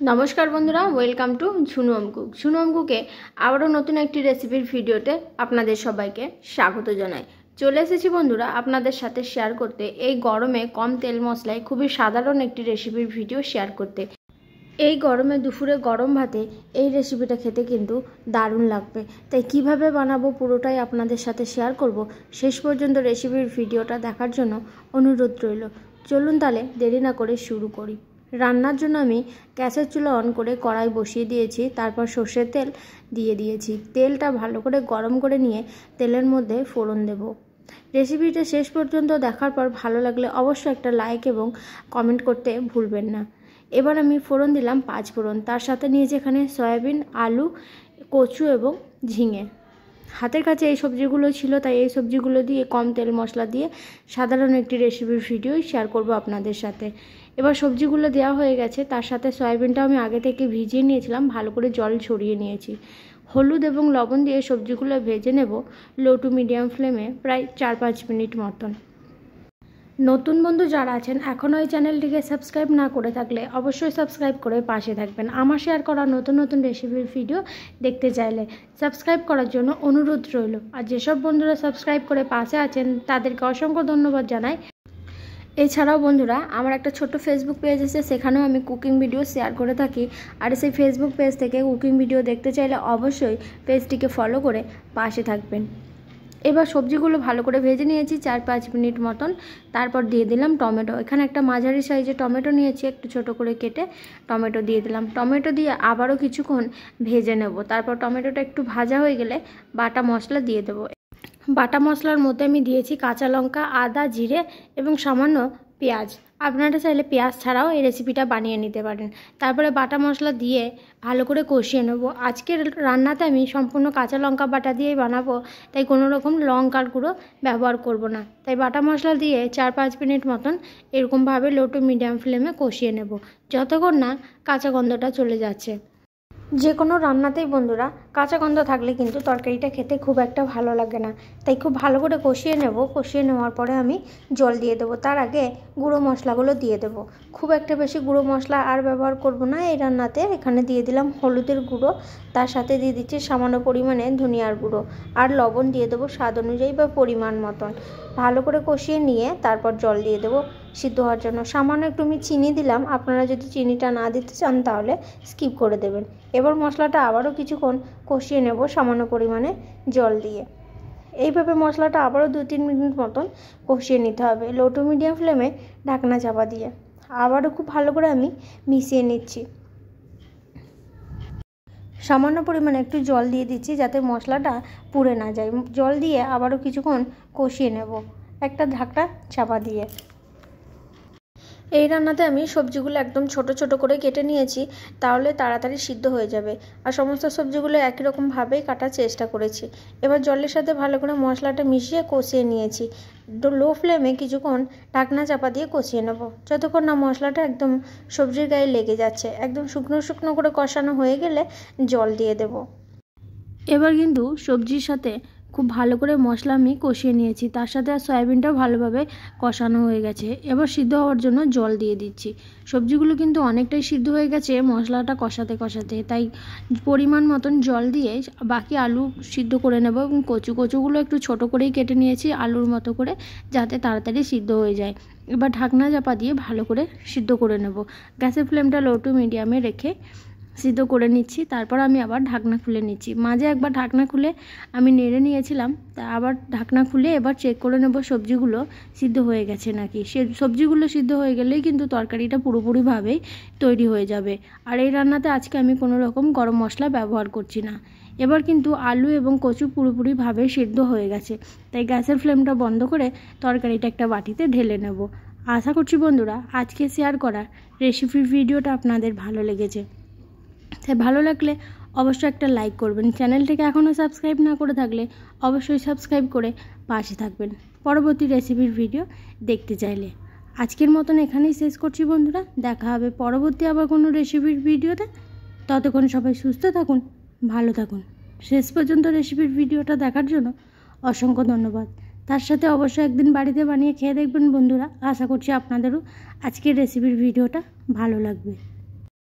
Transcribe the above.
নমস্কার বন্ধুরা welcome to Jhunu অমকুক ঝুনু অমকুকে আবারও নতুন একটি রেসিপির ভিডিওতে আপনাদের সবাইকে স্বাগত জানাই। চলে এসেছি বন্ধুরা আপনাদের সাথে শেয়ার করতে। এই গরমে কম তেল মশলায় খুবই সাধারণ একটি রেসিপির ভিডিও শেয়ার করতে। এই গরমে দুপুরে গরম ভাতে এই রেসিপিটা খেতে কিন্তু দারুণ লাগবে। তাই কীভাবে বানাবো পুরোটাই আপনাদের সাথে শেয়ার করব। শেষ পর্যন্ত রেসিপির ভিডিওটা দেখার জন্য অনুরোধ রইল। চলুন তাহলে দেরি না করে শুরু করি। রান্নার জন্য আমি গ্যাসের চুলা অন করে কড়াই বসিয়ে দিয়েছি, তারপর সর্ষের তেল দিয়ে দিয়েছি। তেলটা ভালো করে গরম করে নিয়ে তেলের মধ্যে ফোড়ন দেব। রেসিপিটা শেষ পর্যন্ত দেখার পর ভালো লাগলে অবশ্যই একটা লাইক এবং কমেন্ট করতে ভুলবেন না। এবার আমি ফোড়ন দিলাম পাঁচ ফোড়ন। তার সাথে নিয়েছি এখানে সয়াবিন, আলু, কচু এবং ঝিঙে। হাতের কাছে এই সবজিগুলো ছিল, তাই এই সবজিগুলো দিয়ে কম তেল মশলা দিয়ে সাধারণ একটি রেসিপির ভিডিওই শেয়ার করব আপনাদের সাথে। এবার সবজিগুলো দেওয়া হয়ে গেছে, তার সাথে সয়াবিনটাও আমি আগে থেকে ভিজিয়ে নিয়েছিলাম, ভালো করে জল ছড়িয়ে নিয়েছি। হলুদ এবং লবণ দিয়ে সবজিগুলো ভেজে নেব লো টু মিডিয়াম ফ্লেমে প্রায় চার পাঁচ মিনিট মতন। নতুন বন্ধু যারা আছেন এখনও এই চ্যানেলটিকে সাবস্ক্রাইব না করে থাকলে অবশ্যই সাবস্ক্রাইব করে পাশে থাকবেন। আমার শেয়ার করা নতুন নতুন রেসিপির ভিডিও দেখতে চাইলে সাবস্ক্রাইব করার জন্য অনুরোধ রইল। আর যেসব বন্ধুরা সাবস্ক্রাইব করে পাশে আছেন, তাদেরকে অসংখ্য ধন্যবাদ জানাই। এছাড়াও বন্ধুরা, আমার একটা ছোট্ট ফেসবুক পেজ আছে, সেখানেও আমি কুকিং ভিডিও শেয়ার করে থাকি। আর সেই ফেসবুক পেজ থেকে কুকিং ভিডিও দেখতে চাইলে অবশ্যই পেজটিকে ফলো করে পাশে থাকবেন। এবার সবজিগুলো ভালো করে ভেজে নিয়েছি চার পাঁচ মিনিট মতন। তারপর দিয়ে দিলাম টমেটো। এখানে একটা মাঝারি সাইজে টমেটো নিয়েছি, একটু ছোট করে কেটে টমেটো দিয়ে দিলাম। টমেটো দিয়ে আবারও কিছুক্ষণ ভেজে নেব। তারপর টমেটোটা একটু ভাজা হয়ে গেলে বাটা মশলা দিয়ে দেবো। বাটা মশলার মধ্যে আমি দিয়েছি কাঁচা লঙ্কা, আদা, জিরে এবং সামান্য পেঁয়াজ। আপনারা চাইলে পেঁয়াজ ছাড়াও এই রেসিপিটা বানিয়ে নিতে পারেন। তারপরে বাটা মশলা দিয়ে ভালো করে কষিয়ে নেব। আজকের রান্নাতে আমি সম্পূর্ণ কাঁচা লঙ্কা বাটা দিয়েই বানাবো, তাই কোনো রকম লঙ্কার গুঁড়ো ব্যবহার করব না। তাই বাটা মশলা দিয়ে চার পাঁচ মিনিট মতন এরকমভাবে লো টু মিডিয়াম ফ্লেমে কষিয়ে নেব, যতক্ষণ না কাঁচা গন্ধটা চলে যাচ্ছে। যে কোনো রান্নাতেই বন্ধুরা কাঁচা গন্ধ থাকলে কিন্তু তরকারিটা খেতে খুব একটা ভালো লাগে না। তাই খুব ভালো করে কষিয়ে নেব। কষিয়ে নেওয়ার পরে আমি জল দিয়ে দেবো। তার আগে গুঁড়ো মশলাগুলো দিয়ে দেবো। খুব একটা বেশি গুঁড়ো মশলা আর ব্যবহার করব না এই রান্নাতে। এখানে দিয়ে দিলাম হলুদের গুঁড়ো। তার সাথে দিয়ে দিচ্ছি সামান্য পরিমাণে ধনিয়ার গুঁড়ো। আর লবণ দিয়ে দেবো স্বাদ অনুযায়ী বা পরিমাণ মতন। ভালো করে কষিয়ে নিয়ে তারপর জল দিয়ে দেবো। সিদ্ধ হওয়ার জন্য সামান্য একটু আমি চিনি দিলাম। আপনারা যদি চিনিটা না দিতে চান তাহলে স্কিপ করে দেবেন। এবার মশলাটা আবারও কিছুক্ষণ কষিয়ে নেব সামান্য পরিমাণে জল দিয়ে। এইভাবে মশলাটা আবারও দু তিন মিনিট মতন কষিয়ে নিতে হবে লো টু মিডিয়াম ফ্লেমে ঢাকনা চাপা দিয়ে। আবারও খুব ভালো করে আমি মিশিয়ে নিচ্ছি। সামান্য পরিমাণে একটু জল দিয়ে দিচ্ছি যাতে মশলাটা পুড়ে না যায়। জল দিয়ে আবারও কিছুক্ষণ কষিয়ে নেব। একটা ঢাকনা চাপা দিয়ে। এই রান্নাতে আমি সবজিগুলো একদম ছোট ছোট করে কেটে নিয়েছি, তাহলে তাড়াতাড়ি সিদ্ধ হয়ে যাবে। আর সমস্ত সবজিগুলো একই রকমভাবেই কাটার চেষ্টা করেছি। এবার জলের সাথে ভালো করে মশলাটা মিশিয়ে কষিয়ে নিয়েছি। লো ফ্লেমে কিছুক্ষণ ঢাকনা চাপা দিয়ে কষিয়ে নেব। যতক্ষণ না মশলাটা একদম সবজির গায়ে লেগে যাচ্ছে, একদম শুকনো শুকনো করে কষানো হয়ে গেলে জল দিয়ে দেব। এবার কিন্তু সবজির সাথে খুব ভালো করে মশলা আমি কষিয়ে নিয়েছি। তার সাথে সয়াবিনটাও ভালোভাবে কষানো হয়ে গেছে। এবার সিদ্ধ হওয়ার জন্য জল দিয়ে দিচ্ছি। সবজিগুলো কিন্তু অনেকটাই সিদ্ধ হয়ে গেছে মশলাটা কষাতে কষাতে। তাই পরিমাণ মতন জল দিয়ে বাকি আলু সিদ্ধ করে নেব এবং কচু। কচুগুলো একটু ছোট করেই কেটে নিয়েছি আলুর মতো করে যাতে তাড়াতাড়ি সিদ্ধ হয়ে যায়। এবার ঢাকনা চাপা দিয়ে ভালো করে সিদ্ধ করে নেব। গ্যাসের ফ্লেমটা লো টু মিডিয়ামে রেখে সিদ্ধ করে নিচ্ছি, তারপর আমি আবার ঢাকনা খুলে নিচ্ছি। মাঝে একবার ঢাকনা খুলে আমি নেড়ে নিয়েছিলাম, তা আবার ঢাকনা খুলে এবার চেক করে নেব সবজিগুলো সিদ্ধ হয়ে গেছে নাকি। সে সবজিগুলো সিদ্ধ হয়ে গেলেই কিন্তু তরকারিটা পুরোপুরিভাবেই তৈরি হয়ে যাবে। আর এই রান্নাতে আজকে আমি কোনো রকম গরম মশলা ব্যবহার করছি না। এবার কিন্তু আলু এবং কচু পুরোপুরিভাবে সিদ্ধ হয়ে গেছে, তাই গ্যাসের ফ্লেমটা বন্ধ করে তরকারিটা একটা বাটিতে ঢেলে নেব। আশা করছি বন্ধুরা, আজকে শেয়ার করা রেসিপির ভিডিওটা আপনাদের ভালো লেগেছে। তাই ভালো লাগলে অবশ্যই একটা লাইক করবেন। চ্যানেলটিকে এখনও সাবস্ক্রাইব না করে থাকলে অবশ্যই সাবস্ক্রাইব করে পাশে থাকবেন। পরবর্তী রেসিপির ভিডিও দেখতে চাইলে। আজকের মতন এখানেই শেষ করছি বন্ধুরা। দেখা হবে পরবর্তী আবার কোনো রেসিপির ভিডিওতে ততক্ষণ সবাই সুস্থ থাকুন, ভালো থাকুন। শেষ পর্যন্ত রেসিপির ভিডিওটা দেখার জন্য অসংখ্য ধন্যবাদ। তার সাথে অবশ্যই একদিন বাড়িতে বানিয়ে খেয়ে দেখবেন বন্ধুরা। আশা করছি আপনাদেরও আজকের রেসিপির ভিডিওটা ভালো লাগবে।